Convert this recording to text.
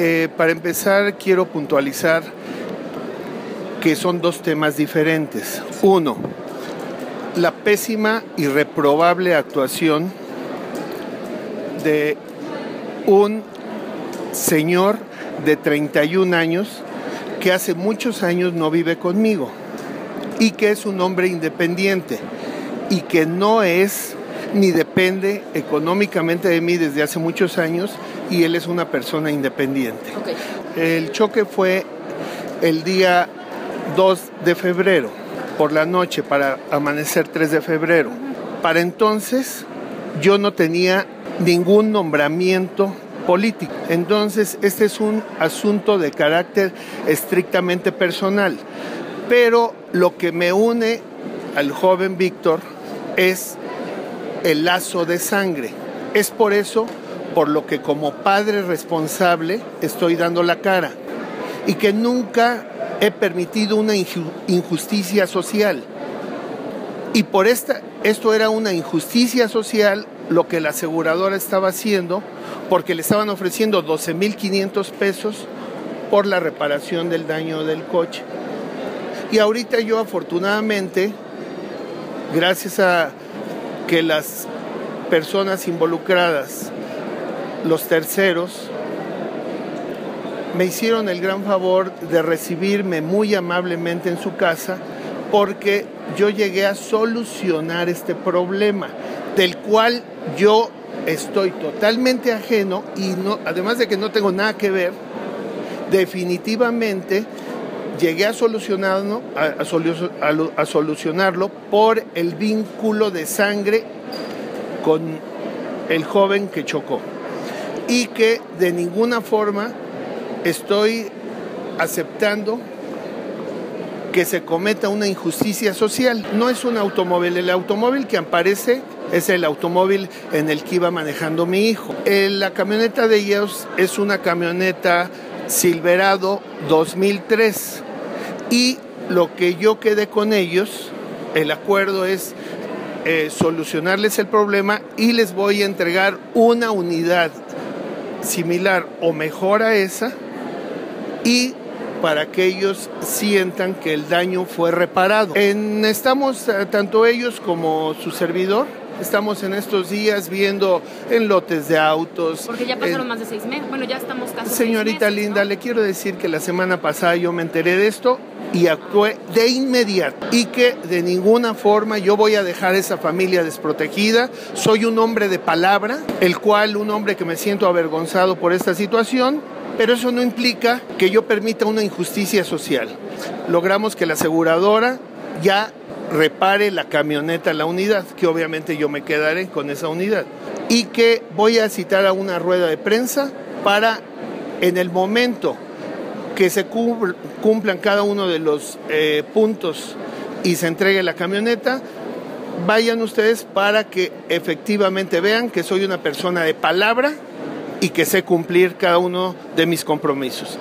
Eh, para empezar, quiero puntualizar que son dos temas diferentes. Uno, la pésima y reprobable actuación de un señor de 31 años que hace muchos años no vive conmigo y que es un hombre independiente y que no es ni depende económicamente de mí desde hace muchos años y él es una persona independiente. El choque fue el día 2 de febrero, por la noche, para amanecer 3 de febrero. Para entonces yo no tenía ningún nombramiento político. Entonces, este es un asunto de carácter estrictamente personal. Pero lo que me une al joven Víctor es el lazo de sangre. Es por eso por lo que como padre responsable estoy dando la cara y que nunca he permitido una injusticia social. Y por esta, esto era una injusticia social lo que la aseguradora estaba haciendo porque le estaban ofreciendo 12.500 pesos por la reparación del daño del coche. Y ahorita yo afortunadamente, gracias a que las personas involucradas, los terceros, me hicieron el gran favor de recibirme muy amablemente en su casa porque yo llegué a solucionar este problema, del cual yo estoy totalmente ajeno y no, además de que no tengo nada que ver, definitivamente llegué a solucionarlo, a, solucionarlo por el vínculo de sangre con el joven que chocó y que de ninguna forma estoy aceptando que se cometa una injusticia social. No es un automóvil, el automóvil que aparece es el automóvil en el que iba manejando mi hijo. Eh, la camioneta de ellos es una camioneta Silverado 2003 y lo que yo quedé con ellos, el acuerdo es eh, solucionarles el problema y les voy a entregar una unidad similar o mejor a esa y para que ellos sientan que el daño fue reparado. estamos eh, tanto ellos como su servidor Estamos en estos días viendo en lotes de autos. Porque ya pasaron más de seis meses. Bueno, ya estamos casi. Señorita Linda, le quiero decir que la semana pasada yo me enteré de esto y actué de inmediato y que de ninguna forma yo voy a dejar esa familia desprotegida. Soy un hombre de palabra, el cual un hombre que me siento avergonzado por esta situación, pero eso no implica que yo permita una injusticia social. Logramos que la aseguradora ya repare la camioneta, la unidad, que obviamente yo me quedaré con esa unidad. Y que voy a citar a una rueda de prensa para en el momento que se cumplan cada uno de los eh, puntos y se entregue la camioneta, vayan ustedes para que efectivamente vean que soy una persona de palabra y que sé cumplir cada uno de mis compromisos.